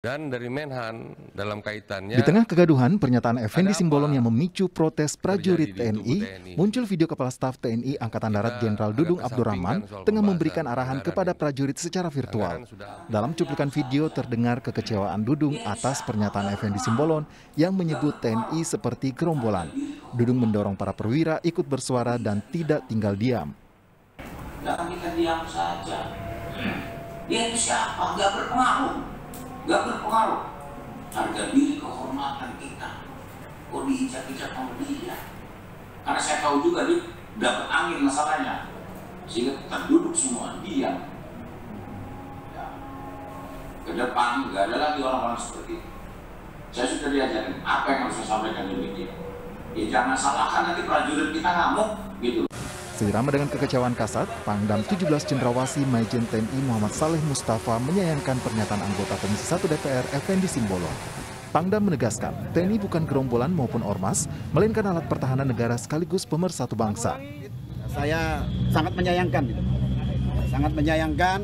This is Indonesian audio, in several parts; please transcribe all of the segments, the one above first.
Dan dari Menhan dalam kaitannya Di tengah kegaduhan, pernyataan Effendi Simbolon yang memicu protes prajurit TNI, TNI? muncul video Kepala Staf TNI Angkatan Darat Jenderal Dudung Abdurrahman tengah memberikan arahan kepada prajurit secara virtual. Dalam cuplikan video terdengar kekecewaan Dudung atas pernyataan Effendi Simbolon yang menyebut TNI seperti gerombolan. Dudung mendorong para perwira ikut bersuara dan tidak tinggal diam. Jangan kita diam saja. Dia itu siapa? Gak berpengaruh. Gak berpengaruh. Harga diri kehormatan kita. Kok diinjak-injak sama dia? Karena saya tahu juga dia dapat angin masalahnya. Sehingga kita duduk semua diam. Ya. Ke depan gak ada lagi orang-orang seperti itu. Saya sudah diajarin apa yang harus saya sampaikan di media. Ya jangan salahkan nanti prajurit kita ngamuk gitu. Seirama dengan kekecewaan kasat, Pangdam 17 Cendrawasih Majen TNI Muhammad Saleh Mustafa menyayangkan pernyataan anggota Komisi 1 DPR Effendi Simbolon. Pangdam menegaskan, TNI bukan gerombolan maupun ormas, melainkan alat pertahanan negara sekaligus pemersatu bangsa. saya sangat menyayangkan sangat menyayangkan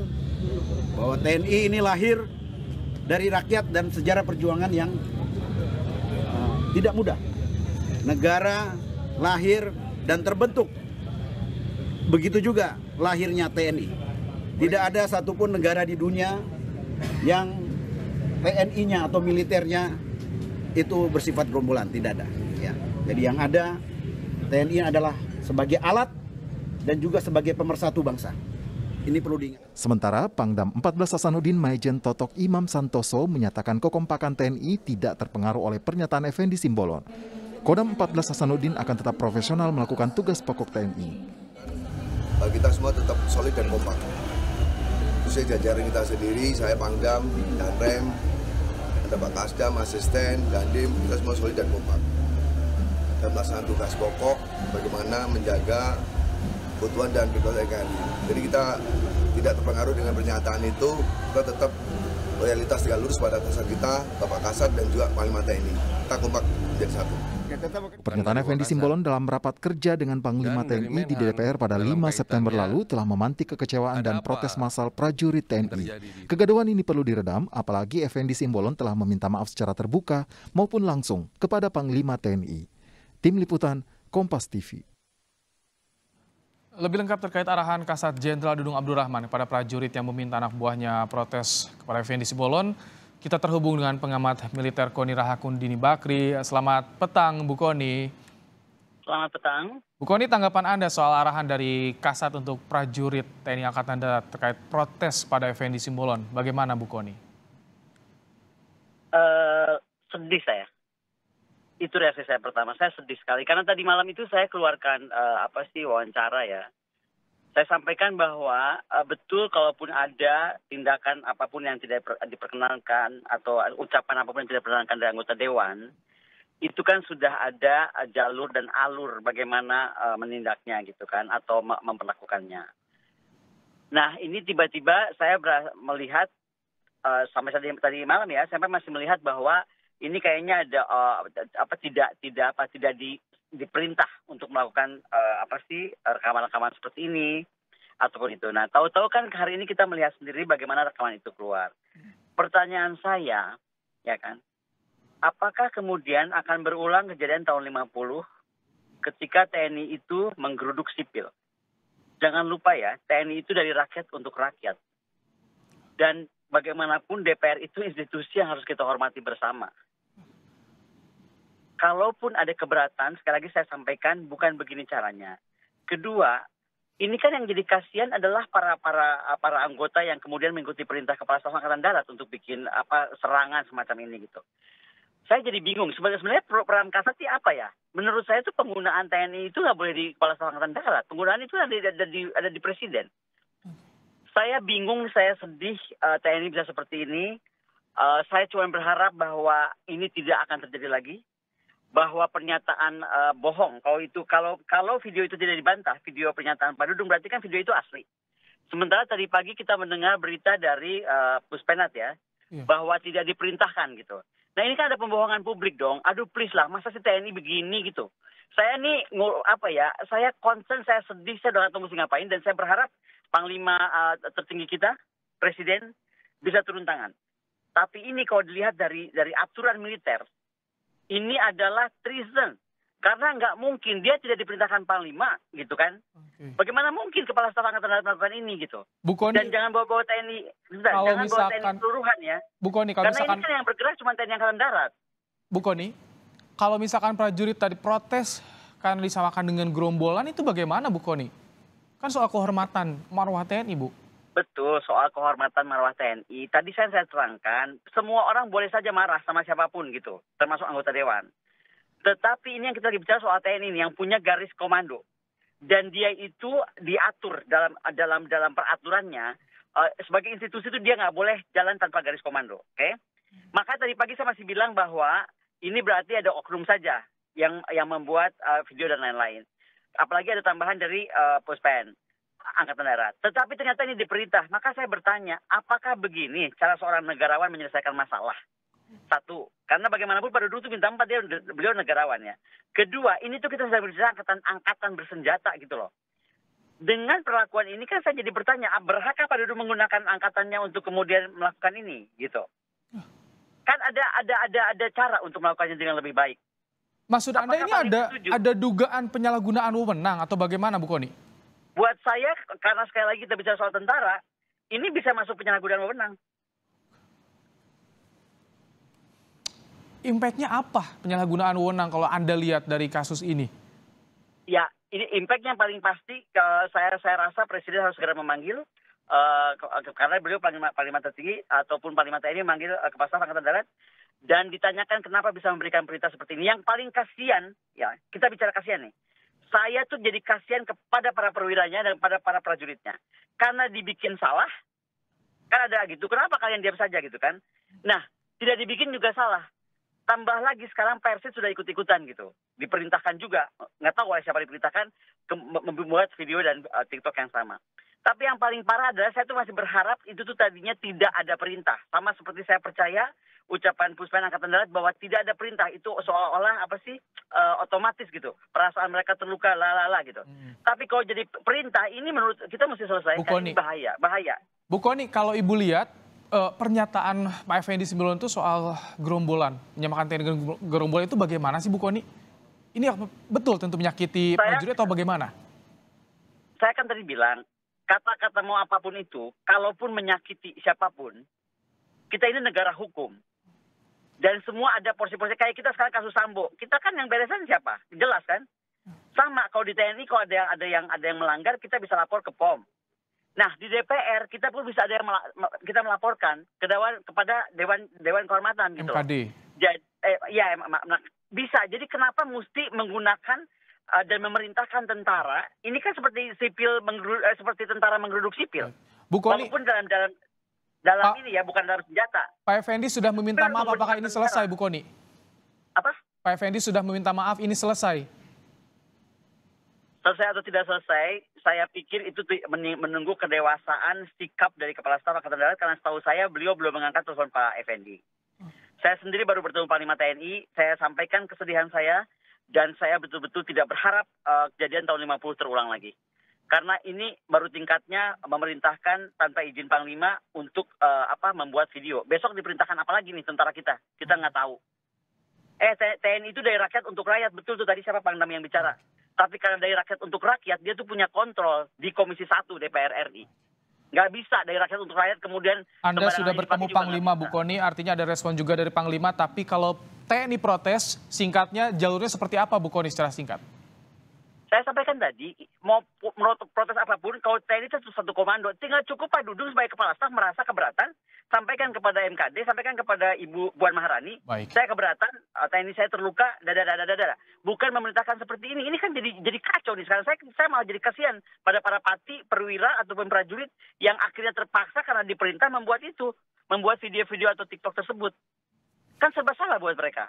bahwa TNI ini lahir dari rakyat dan sejarah perjuangan yang uh, tidak mudah. Negara lahir dan terbentuk. Begitu juga lahirnya TNI. Tidak ada satupun negara di dunia yang TNI-nya atau militernya itu bersifat gerombolan, tidak ada. Ya. Jadi yang ada TNI adalah sebagai alat dan juga sebagai pemersatu bangsa. Ini perlu diingat. Sementara Pangdam 14 Hasanuddin Maijen Totok Imam Santoso menyatakan kekompakan TNI tidak terpengaruh oleh pernyataan Effendi Simbolon. Kodam 14 Hasanuddin akan tetap profesional melakukan tugas pokok TNI. Kita semua tetap solid dan kompak. Khususnya jajaran kita sendiri, saya Pangdam, dan Rem, ada Pak Kasdam, Asisten, Dandim, kita semua solid dan kompak. Dan melaksanakan tugas pokok, bagaimana menjaga keutuhan dan TNI. Jadi kita tidak terpengaruh dengan pernyataan itu, kita tetap loyalitas tegak lurus pada atasan kita, Bapak Kasat dan juga Panglima TNI. Kita kompak menjadi satu. Pernyataan Effendi Simbolon dalam rapat kerja dengan Panglima TNI di DPR pada dalam 5 September lalu telah memantik kekecewaan dan protes massal prajurit TNI. Kegaduhan ini perlu diredam, apalagi Effendi Simbolon telah meminta maaf secara terbuka maupun langsung kepada Panglima TNI. Tim Liputan, Kompas TV. Lebih lengkap terkait arahan Kasat Jenderal Dudung Abdurrahman kepada prajurit yang meminta anak buahnya protes kepada Effendi Sibolon, kita terhubung dengan pengamat militer Koni Rahakun Dini Bakri. Selamat petang, Bu Koni. Selamat petang. Bu Koni, tanggapan Anda soal arahan dari Kasat untuk prajurit TNI Angkatan Darat terkait protes pada Effendi Simbolon. Bagaimana, Bu Koni? Eh, sedih saya. Itu reaksi saya pertama. Saya sedih sekali karena tadi malam itu saya keluarkan eh, apa sih wawancara ya. Saya sampaikan bahwa eh, betul kalaupun ada tindakan apa pun yang tidak per- diperkenankan atau ucapan apa pun yang tidak diperkenankan dari anggota dewan, itu kan sudah ada eh, jalur dan alur bagaimana eh, menindaknya gitu kan atau me- memperlakukannya. Nah ini tiba-tiba saya melihat eh, sampai tadi tadi malam ya, sampai masih melihat bahwa ini kayaknya ada eh, apa tidak tidak apa tidak di diperintah untuk melakukan eh, apa sih eh, rekaman-rekaman seperti ini ataupun itu. Nah, tahu-tahu kan hari ini kita melihat sendiri bagaimana rekaman itu keluar. Pertanyaan saya, ya kan, apakah kemudian akan berulang kejadian tahun 50 ketika TNI itu menggeruduk sipil? Jangan lupa ya, TNI itu dari rakyat untuk rakyat. Dan bagaimanapun DPR itu institusi yang harus kita hormati bersama. Kalaupun ada keberatan, sekali lagi saya sampaikan bukan begini caranya. Kedua, ini kan yang jadi kasihan adalah para para para anggota yang kemudian mengikuti perintah Kepala Staf Angkatan Darat untuk bikin apa serangan semacam ini gitu. Saya jadi bingung sebenarnya sebenarnya per- peran kasat apa ya? Menurut saya itu penggunaan TNI itu nggak boleh di Kepala Staf Angkatan Darat. Penggunaan itu ada ada di, ada di Presiden. Saya bingung, saya sedih eh, TNI bisa seperti ini. Eh, saya cuma berharap bahwa ini tidak akan terjadi lagi bahwa pernyataan eh, bohong kalau itu kalau kalau video itu tidak dibantah video pernyataan Pak Dudung berarti kan video itu asli. Sementara tadi pagi kita mendengar berita dari eh, Puspenat ya Iya. bahwa tidak diperintahkan gitu. Nah ini kan ada pembohongan publik dong. Aduh please lah masa si TNI begini gitu. Saya nih ngu- apa ya? Saya concern, saya sedih, saya udah tahu mesti ngapain dan saya berharap Panglima eh, tertinggi kita Presiden bisa turun tangan Tapi ini kalau dilihat dari dari aturan militer, ini adalah treason. Karena nggak mungkin dia tidak diperintahkan panglima, gitu kan? Oke. Bagaimana mungkin kepala staf angkatan darat melakukan ini gitu? Bu Koni, Dan jangan bawa-bawa TNI, bentar, Kalau jangan bawa TNI misalkan- keseluruhan ya. Bu Koni, kalau Karena misalkan ini kan yang bergerak cuma TNI angkatan darat. Bu Koni, kalau misalkan prajurit tadi protes karena disamakan dengan gerombolan itu bagaimana Bu Koni? Kan soal kehormatan marwah TNI, Bu. Betul, soal kehormatan marwah TNI. Tadi saya, saya terangkan, semua orang boleh saja marah sama siapa pun gitu, termasuk anggota dewan. Tetapi ini yang kita lagi bicara soal TNI ini, yang punya garis komando. Dan dia itu diatur dalam dalam dalam peraturannya, eh, sebagai institusi itu dia nggak boleh jalan tanpa garis komando. Oke? Maka tadi pagi saya masih bilang bahwa ini berarti ada oknum saja yang yang membuat eh, video dan lain-lain. Apalagi ada tambahan dari eh, Puspen. Angkatan Darat. Tetapi ternyata ini diperintah. Maka saya bertanya, apakah begini cara seorang negarawan menyelesaikan masalah? Satu, karena bagaimanapun pada dulu itu bintang empat dia beliau negarawan ya. Kedua, ini tuh kita sedang berbicara angkatan angkatan bersenjata gitu loh. Dengan perlakuan ini kan saya jadi bertanya, ah, berhakkah pada dulu menggunakan angkatannya untuk kemudian melakukan ini gitu? Kan ada ada ada ada cara untuk melakukannya dengan lebih baik. Maksud Anda Apakah ini paling ada setuju? ada dugaan penyalahgunaan wewenang atau bagaimana Bu Koni? Buat saya, karena sekali lagi kita bicara soal tentara, ini bisa masuk penyalahgunaan wewenang. Impactnya apa penyalahgunaan wewenang kalau Anda lihat dari kasus ini? Ya, ini impactnya paling pasti ke saya saya rasa presiden harus segera memanggil eh, ke- karena beliau panglima, panglima tertinggi ataupun panglima TNI memanggil uh, kepala staf angkatan darat dan ditanyakan kenapa bisa memberikan perintah seperti ini. Yang paling kasihan, ya kita bicara kasihan nih. Saya tuh jadi kasihan kepada para perwiranya dan pada para prajuritnya karena dibikin salah. Kan ada gitu. Kenapa kalian diam saja gitu kan? Nah, tidak dibikin juga salah tambah lagi sekarang Persis sudah ikut-ikutan gitu. Diperintahkan juga, nggak tahu oleh siapa diperintahkan, membuat video dan uh, TikTok yang sama. Tapi yang paling parah adalah saya tuh masih berharap itu tuh tadinya tidak ada perintah. Sama seperti saya percaya ucapan Puspen Angkatan Darat bahwa tidak ada perintah itu seolah-olah apa sih uh, otomatis gitu. Perasaan mereka terluka lalala gitu. Tapi kalau jadi perintah ini menurut kita mesti selesaikan Bu Koni. ini bahaya, bahaya. Bu Koni, kalau Ibu lihat eh, pernyataan Pak Effendi Simbolon itu soal gerombolan, menyamakan dengan gerombolan itu bagaimana sih Bu Koni? Ini betul tentu menyakiti Saya- prajurit atau bagaimana? saya kan tadi bilang kata-kata mau apa pun itu, kalaupun menyakiti siapa pun, kita ini negara hukum. Dan semua ada porsi-porsi kayak kita sekarang kasus Sambo. Kita kan yang beresan siapa? Jelas kan? Sama kalau di TNI kalau ada yang ada yang ada yang melanggar kita bisa lapor ke POM. Nah, di DPR kita pun bisa ada yang mela- kita melaporkan ke dewan kepada dewan dewan kehormatan gitu. MKD. Jadi, eh, ya bisa. Jadi kenapa mesti menggunakan dan memerintahkan tentara? Ini kan seperti sipil menggeru- eh, seperti tentara menggeruduk sipil. Bu Koni, Walaupun dalam dalam dalam Pak- ini ya bukan dalam senjata. Pak Effendi sudah meminta maaf, apakah ini selesai tentara. Bu Koni? Apa? Pak Effendi sudah meminta maaf, ini selesai. Selesai atau tidak selesai, saya pikir itu menunggu kedewasaan sikap dari Kepala Staf Angkatan Darat karena setahu saya beliau belum mengangkat telepon Pak Effendi. Saya sendiri baru bertemu Panglima TNI, saya sampaikan kesedihan saya dan saya betul-betul tidak berharap eh, kejadian tahun 50 terulang lagi. Karena ini baru tingkatnya memerintahkan tanpa izin Panglima untuk eh, apa membuat video. Besok diperintahkan apa lagi nih tentara kita? Kita nggak tahu. Eh TNI itu dari rakyat untuk rakyat betul tuh tadi siapa Pangdam yang bicara. Tapi karena dari rakyat untuk rakyat dia tuh punya kontrol di Komisi 1 DPR RI. Nggak bisa dari rakyat untuk rakyat kemudian Anda sudah bertemu Panglima Bu. Koni, artinya ada respon juga dari Panglima, tapi kalau TNI protes, singkatnya jalurnya seperti apa Bu Koni secara singkat? Saya sampaikan tadi, mau protes apa pun, kalau TNI itu satu komando, tinggal cukup Pak Dudung sebagai kepala staf merasa keberatan, sampaikan kepada MKD, sampaikan kepada Ibu Puan Maharani, Baik. saya keberatan, eh, TNI saya terluka, dada dada dada. Bukan memerintahkan seperti ini, ini kan jadi jadi kacau nih sekarang. Saya saya malah jadi kasihan pada para pati, perwira ataupun prajurit yang akhirnya terpaksa karena diperintah membuat itu, membuat video-video atau TikTok tersebut. Kan serba salah buat mereka.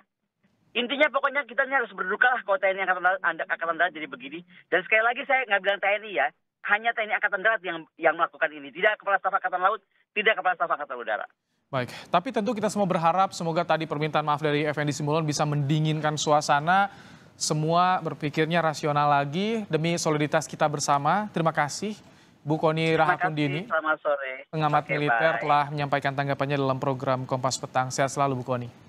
Intinya pokoknya kita ini harus berduka lah kalau TNI Angkatan Darat, Angkatan Darat jadi begini. Dan sekali lagi saya nggak bilang TNI ya, hanya TNI Angkatan Darat yang yang melakukan ini. Tidak Kepala Staf Angkatan Laut, tidak Kepala Staf Angkatan Udara. Baik, tapi tentu kita semua berharap semoga tadi permintaan maaf dari Effendi Simbolon bisa mendinginkan suasana, semua berpikirnya rasional lagi demi soliditas kita bersama. Terima kasih. Bu Koni Rahakundini, pengamat Oke, militer bye. telah menyampaikan tanggapannya dalam program Kompas Petang. Sehat selalu Bu Koni.